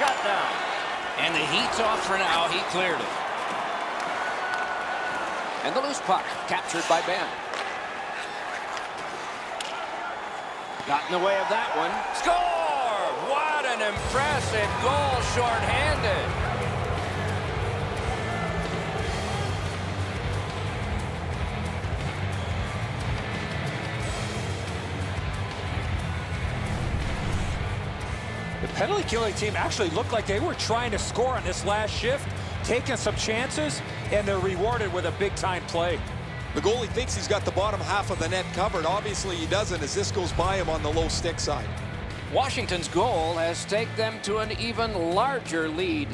And the heat's off for now. He cleared it. And the loose puck captured by Benn. Got in the way of that one. Score! What an impressive goal shorthanded. The penalty killing team actually looked like they were trying to score on this last shift, taking some chances, and they're rewarded with a big-time play. The goalie thinks he's got the bottom half of the net covered. Obviously, he doesn't as this goes by him on the low stick side. Washington's goal has taken them to an even larger lead